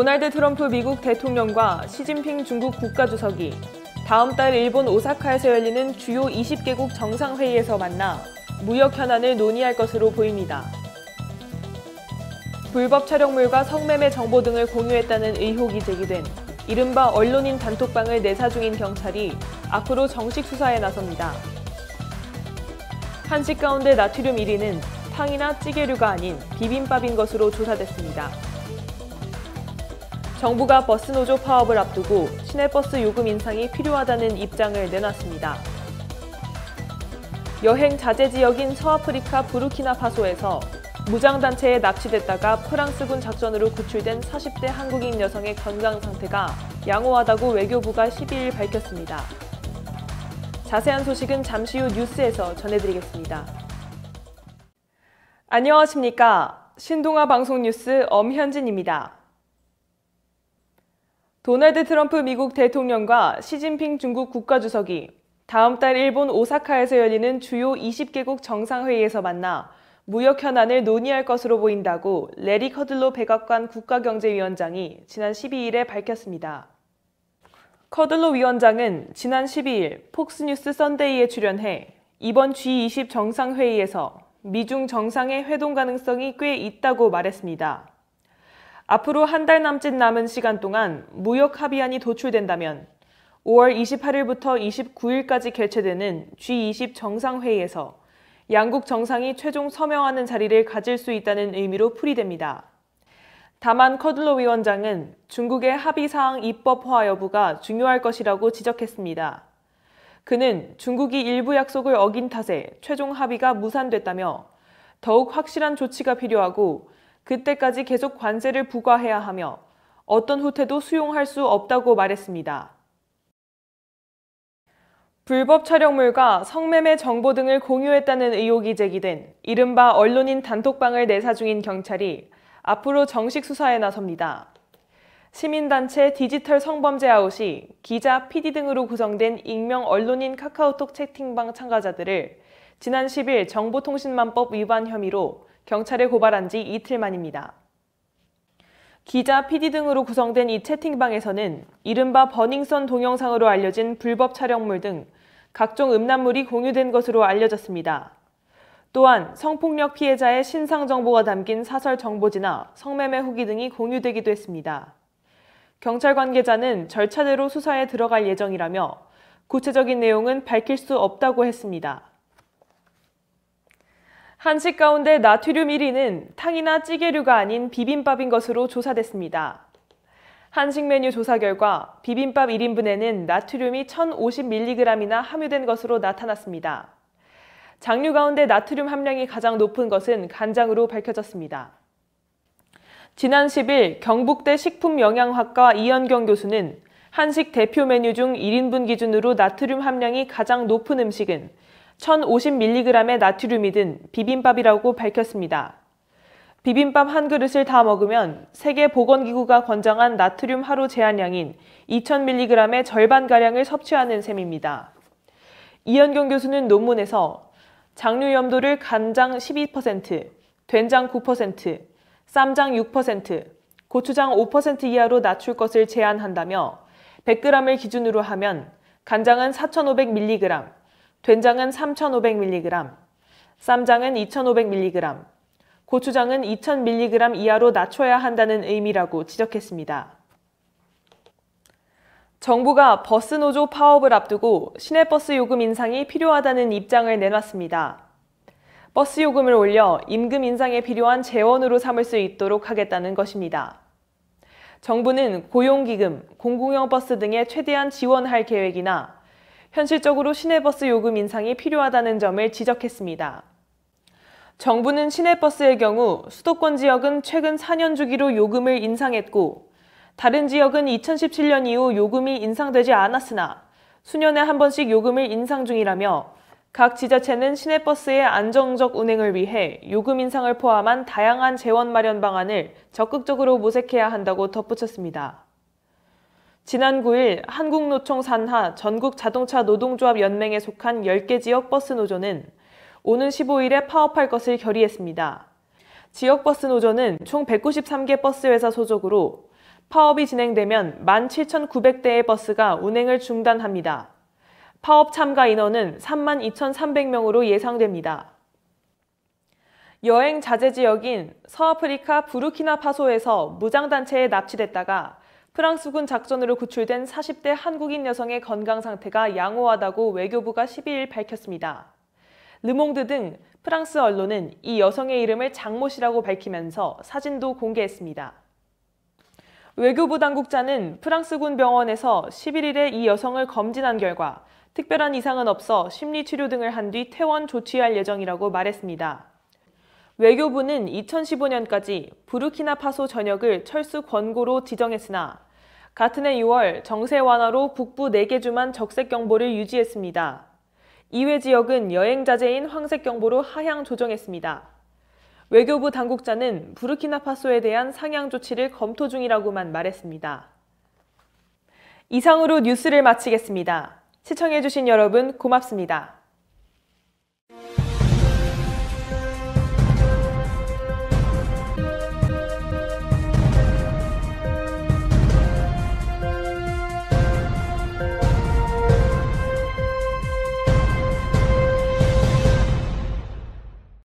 도널드 트럼프 미국 대통령과 시진핑 중국 국가주석이 다음 달 일본 오사카에서 열리는 주요 20개국 정상회의에서 만나 무역 현안을 논의할 것으로 보입니다. 불법 촬영물과 성매매 정보 등을 공유했다는 의혹이 제기된 이른바 언론인 단톡방을 내사 중인 경찰이 앞으로 정식 수사에 나섭니다. 한식 가운데 나트륨 1위는 탕이나 찌개류가 아닌 비빔밥인 것으로 조사됐습니다. 정부가 버스 노조 파업을 앞두고 시내버스 요금 인상이 필요하다는 입장을 내놨습니다. 여행 자제 지역인 서아프리카 부르키나파소에서 무장단체에 납치됐다가 프랑스군 작전으로 구출된 40대 한국인 여성의 건강 상태가 양호하다고 외교부가 12일 밝혔습니다. 자세한 소식은 잠시 후 뉴스에서 전해드리겠습니다. 안녕하십니까. 신동아 방송 뉴스 엄현진입니다. 도널드 트럼프 미국 대통령과 시진핑 중국 국가주석이 다음 달 일본 오사카에서 열리는 주요 20개국 정상회의에서 만나 무역 현안을 논의할 것으로 보인다고 레리 커들로 백악관 국가경제위원장이 지난 12일에 밝혔습니다. 커들로 위원장은 지난 12일 폭스뉴스 썬데이에 출연해 이번 G20 정상회의에서 미중 정상의 회동 가능성이 꽤 있다고 말했습니다. 앞으로 한 달 남짓 남은 시간 동안 무역 합의안이 도출된다면 5월 28일부터 29일까지 개최되는 G20 정상회의에서 양국 정상이 최종 서명하는 자리를 가질 수 있다는 의미로 풀이됩니다. 다만 커들로 위원장은 중국의 합의사항 입법화 여부가 중요할 것이라고 지적했습니다. 그는 중국이 일부 약속을 어긴 탓에 최종 합의가 무산됐다며 더욱 확실한 조치가 필요하고 그때까지 계속 관세를 부과해야 하며 어떤 후퇴도 수용할 수 없다고 말했습니다. 불법 촬영물과 성매매 정보 등을 공유했다는 의혹이 제기된 이른바 언론인 단톡방을 내사 중인 경찰이 앞으로 정식 수사에 나섭니다. 시민단체 디지털 성범죄 아웃이 기자, PD 등으로 구성된 익명 언론인 카카오톡 채팅방 참가자들을 지난 10일 정보통신망법 위반 혐의로 경찰에 고발한 지 이틀 만입니다. 기자, PD 등으로 구성된 이 채팅방에서는 이른바 버닝썬 동영상으로 알려진 불법 촬영물 등 각종 음란물이 공유된 것으로 알려졌습니다. 또한 성폭력 피해자의 신상 정보가 담긴 사설 정보지나 성매매 후기 등이 공유되기도 했습니다. 경찰 관계자는 절차대로 수사에 들어갈 예정이라며 구체적인 내용은 밝힐 수 없다고 했습니다. 한식 가운데 나트륨 1위는 탕이나 찌개류가 아닌 비빔밥인 것으로 조사됐습니다. 한식 메뉴 조사 결과 비빔밥 1인분에는 나트륨이 1050mg이나 함유된 것으로 나타났습니다. 장류 가운데 나트륨 함량이 가장 높은 것은 간장으로 밝혀졌습니다. 지난 10일 경북대 식품영양학과 이현경 교수는 한식 대표 메뉴 중 1인분 기준으로 나트륨 함량이 가장 높은 음식은 1050mg의 나트륨이 든 비빔밥이라고 밝혔습니다. 비빔밥 한 그릇을 다 먹으면 세계보건기구가 권장한 나트륨 하루 제한량인 2000mg의 절반가량을 섭취하는 셈입니다. 이현경 교수는 논문에서 장류 염도를 간장 12%, 된장 9%, 쌈장 6%, 고추장 5% 이하로 낮출 것을 제한한다며 100g을 기준으로 하면 간장은 4,500mg, 된장은 3,500mg, 쌈장은 2,500mg, 고추장은 2,000mg 이하로 낮춰야 한다는 의미라고 지적했습니다. 정부가 버스 노조 파업을 앞두고 시내버스 요금 인상이 필요하다는 입장을 내놨습니다. 버스 요금을 올려 임금 인상에 필요한 재원으로 삼을 수 있도록 하겠다는 것입니다. 정부는 고용기금, 공공형 버스 등에 최대한 지원할 계획이나 현실적으로 시내버스 요금 인상이 필요하다는 점을 지적했습니다. 정부는 시내버스의 경우 수도권 지역은 최근 4년 주기로 요금을 인상했고 다른 지역은 2017년 이후 요금이 인상되지 않았으나 수년에 한 번씩 요금을 인상 중이라며 각 지자체는 시내버스의 안정적 운행을 위해 요금 인상을 포함한 다양한 재원 마련 방안을 적극적으로 모색해야 한다고 덧붙였습니다. 지난 9일 한국노총 산하 전국자동차 노동조합 연맹에 속한 10개 지역 버스 노조는 오는 15일에 파업할 것을 결의했습니다. 지역 버스 노조는 총 193개 버스 회사 소속으로 파업이 진행되면 17,900대의 버스가 운행을 중단합니다. 파업 참가 인원은 32,300명으로 예상됩니다. 여행 자제 지역인 서아프리카 부르키나파소에서 무장단체에 납치됐다가 프랑스군 작전으로 구출된 40대 한국인 여성의 건강 상태가 양호하다고 외교부가 12일 밝혔습니다. 르몽드 등 프랑스 언론은 이 여성의 이름을 장모 씨라고 밝히면서 사진도 공개했습니다. 외교부 당국자는 프랑스군 병원에서 11일에 이 여성을 검진한 결과 특별한 이상은 없어 심리치료 등을 한 뒤 퇴원 조치할 예정이라고 말했습니다. 외교부는 2015년까지 부르키나파소 전역을 철수 권고로 지정했으나 같은 해 6월 정세 완화로 북부 4개 주만 적색 경보를 유지했습니다. 이외 지역은 여행 자제인 황색 경보로 하향 조정했습니다. 외교부 당국자는 부르키나파소에 대한 상향 조치를 검토 중이라고만 말했습니다. 이상으로 뉴스를 마치겠습니다. 시청해주신 여러분 고맙습니다.